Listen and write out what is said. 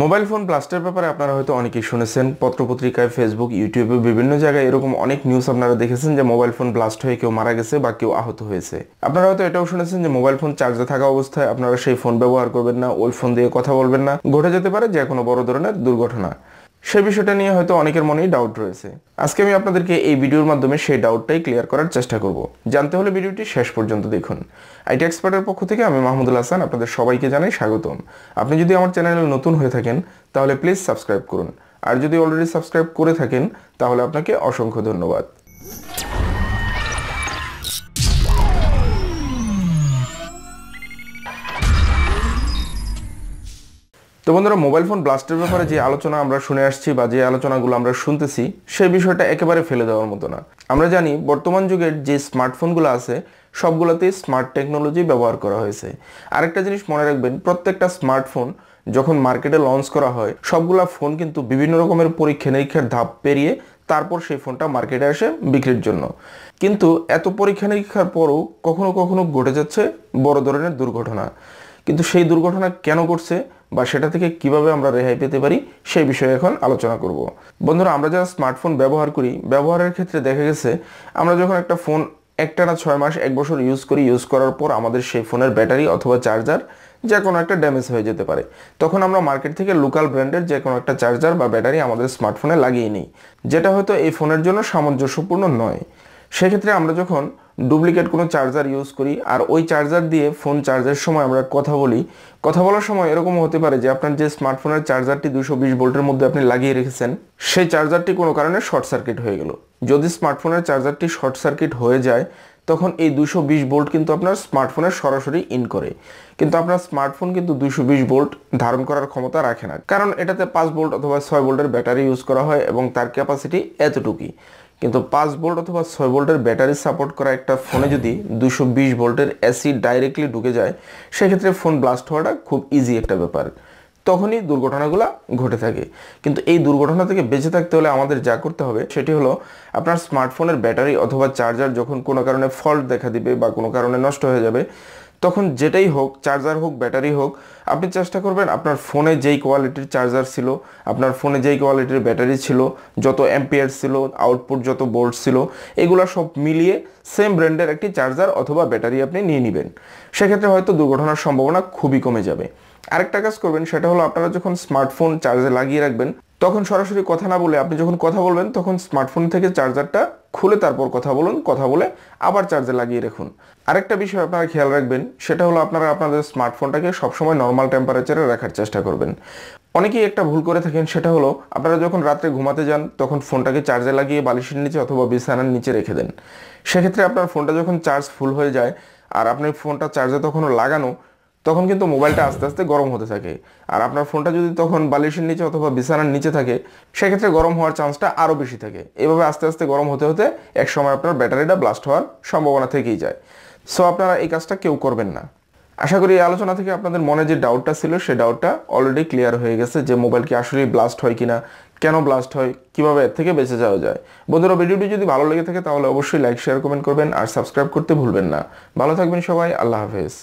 Mobile phone ব্লাস্টের ব্যাপারে আপনারা হয়তো অনেকেই শুনেছেন। পত্রপত্রিকায় ফেসবুক ইউটিউবে বিভিন্ন জায়গায় এরকম অনেক নিউজ আপনারা দেখেছেন যে মোবাইল ফোন ব্লাস্ট হয়ে কেউ মারা গেছে বা কেউ আহত হয়েছে। আপনারা হয়তো এটাও শুনেছেন যে মোবাইল ফোন চার্জে থাকা অবস্থায় আপনারা সেই ফোন ব্যবহার করবেন না ওই ফোন দিয়ে কথা বলবেন না। ঘটে যেতে পারে যে কোনো বড় ধরনের দুর্ঘটনা। সেই বিষয়টা নিয়ে হয়তো অনেকের মনেই ডাউট রয়েছে। আজকে আমি আপনাদেরকে এই ভিডিওর মাধ্যমে সেই ডাউটটাই ক্লিয়ার করার চেষ্টা করব। জানতে হলে ভিডিওটি শেষ পর্যন্ত দেখুন। আইটি এক্সপার্টের পক্ষ থেকে আমি মাহমুদুল হাসান আপনাদের সবাইকে জানাই স্বাগতম। আপনি যদি আমার চ্যানেলে নতুন হয়ে থাকেন, তাহলে প্লিজ সাবস্ক্রাইব করুন। আর যদি অলরেডি সাবস্ক্রাইব করে থাকেন, তাহলে আপনাকে অসংখ্য ধন্যবাদ। তো বন্ধুরা মোবাইল ফোন ব্লাস্টের ব্যাপারে যে আলোচনা আমরা শুনে আসছি বা যে আলোচনাগুলো আমরা শুনতেছি সেই বিষয়টা একেবারে ফেলে দেওয়ার মতো না। আমরা জানি বর্তমান যুগের যে স্মার্টফোনগুলো আছে, সবগুলোতেই স্মার্ট টেকনোলজি ব্যবহার করা হয়েছে। আরেকটা জিনিস মনে রাখবেন, প্রত্যেকটা স্মার্টফোন যখন মার্কেটে লঞ্চ করা হয়, সবগুলা ফোন কিন্তু বিভিন্ন রকমের পরীক্ষা নিরীক্ষার ধাপ পেরিয়ে তারপর সেই ফোনটা মার্কেটে আসে বিক্রির জন্য। কিন্তু এত পরীক্ষা নিরীক্ষার পরও কখনো কখনো ঘটে যাচ্ছে বড় ধরনের দুর্ঘটনা। কিন্তু সেই দুর্ঘটনা কেন ঘটছে? বা সেটা থেকে কীভাবে আমরা রেহাই পেতে পারি, সেই বিষয়ে এখন আলোচনা করব। বন্ধুরা, আমরা যারা স্মার্টফোন ব্যবহার করি, ব্যবহারের ক্ষেত্রে দেখা গেছে, আমরা যখন একটা ফোন একটা না ছয় মাস, এক বছর ইউজ করি ইউজ করার পর আমাদের সেই ফোনের ব্যাটারি অথবা চার্জার যে কোনো একটা ড্যামেজ হয়ে যেতে পারে। তখন আমরা মার্কেট থেকে লোকাল ব্র্যান্ডের যে কোনো একটা চার্জার বা ব্যাটারি আমাদের স্মার্টফোনে লাগিয়ে নিই, যেটা হয়তো এই ফোনের জন্য সামঞ্জস্যপূর্ণ নয়। সেক্ষেত্রে আমরা যখন ডুপ্লিকেট কোনো চার্জার ইউজ করি, আর ওই চার্জার দিয়ে ফোন চার্জের সময় আমরা কথা বলি। কথা বলার সময় এরকম হতে পারে যে আপনার যে স্মার্টফোনের চার্জারটি দুশো বিশ ভোল্টের মধ্যে আপনি লাগিয়ে রেখেছেন, সেই চার্জারটি কোনো কারণে শর্ট সার্কিট হয়ে গেল। যদি স্মার্টফোনের চার্জারটি শর্ট সার্কিট হয়ে যায়, তখন এই দুশো বিশ ভোল্ট কিন্তু আপনার স্মার্টফোনে সরাসরি ইন করে। কিন্তু আপনার স্মার্টফোন কিন্তু দুশো বিশ ভোল্ট ধারণ করার ক্ষমতা রাখে না। কারণ এটাতে পাঁচ ভোল্ট অথবা ছয় ভোল্টের ব্যাটারি ইউজ করা হয় এবং তার ক্যাপাসিটি এতটুকুই। কিন্তু পাঁচ ভোল্ট অথবা ছয় ভোল্টের ব্যাটারি সাপোর্ট করা একটা ফোনে যদি দুশো বিশ ভোল্টের এসি ডাইরেক্টলি ঢুকে যায়, সেক্ষেত্রে ফোন ব্লাস্ট হওয়াটা খুব ইজি একটা ব্যাপার। তখনই দুর্ঘটনাগুলো ঘটে থাকে। কিন্তু এই দুর্ঘটনা থেকে বেঁচে থাকতে হলে আমাদের যা করতে হবে, সেটি হলো আপনার স্মার্টফোনের ব্যাটারি অথবা চার্জার যখন কোনো কারণে ফল্ট দেখা দিবে বা কোনো কারণে নষ্ট হয়ে যাবে তখন যেটাই হোক চার্জার হোক ব্যাটারি হোক, আপনি চেষ্টা করবেন আপনার ফোনে যেই কোয়ালিটির চার্জার ছিল, আপনার ফোনে যেই কোয়ালিটির ব্যাটারি ছিল, যত অ্যাম্পিয়ার ছিল আউটপুট যত বোর্ড ছিল, এগুলো সব মিলিয়ে সেম ব্র্যান্ডের একটি চার্জার অথবা ব্যাটারি আপনি নিয়ে নেবেন। সেক্ষেত্রে হয়তো দুর্ঘটনার সম্ভাবনা খুবই কমে যাবে। আরেকটা কাজ করবেন, সেটা হলো আপনারা যখন স্মার্টফোন চার্জে লাগিয়ে রাখবেন তখন সরাসরি কথা না বলে আপনি যখন কথা বলবেন, তখন স্মার্টফোন থেকে চার্জারটা খুলে তারপর কথা বলুন, কথা বলে আবার চার্জে লাগিয়ে রাখুন। আরেকটা বিষয় আপনারা খেয়াল রাখবেন, সেটা হলো আপনারা আপনাদের স্মার্টফোনটাকে সবসময় নর্মাল টেম্পারেচারে রাখার চেষ্টা করবেন। অনেকেই একটা ভুল করে থাকেন, সেটা হলো আপনারা যখন রাত্রে ঘুমাতে যান, তখন ফোনটাকে চার্জে লাগিয়ে বালিশের নিচে অথবা বিছানার নিচে রেখে দেন। সেক্ষেত্রে আপনার ফোনটা যখন চার্জ ফুল হয়ে যায়, আর আপনার ফোনটা চার্জে তখনও লাগানো তখন কিন্তু মোবাইলটা আস্তে আস্তে গরম হতে থাকে। আর আপনার ফোনটা যদি তখন বালিশের নিচে অথবা বিছানার নিচে থাকে, সেক্ষেত্রে গরম হওয়ার চান্সটা আরও বেশি থাকে। এভাবে আস্তে আস্তে গরম হতে হতে এক সময় আপনার ব্যাটারিটা ব্লাস্ট হওয়ার সম্ভাবনা থেকেই যায়। সো আপনারা এই কাজটা কেউ করবেন না। আশা করি এই আলোচনা থেকে আপনাদের মনে যে ডাউটটা ছিল সেই ডাউটটা অলরেডি ক্লিয়ার হয়ে গেছে যে মোবাইল কি আসলেই ব্লাস্ট হয় কিনা, কেন ব্লাস্ট হয়, কীভাবে এর থেকে বেঁচে যাওয়া যায়। বন্ধুরা, ভিডিওটি যদি ভালো লেগে থাকে তাহলে অবশ্যই লাইক শেয়ার কমেন্ট করবেন আর সাবস্ক্রাইব করতে ভুলবেন না। ভালো থাকবেন সবাই, আল্লাহ হাফেজ।